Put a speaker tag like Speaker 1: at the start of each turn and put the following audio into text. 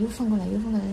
Speaker 1: 又放过来，又放过来的。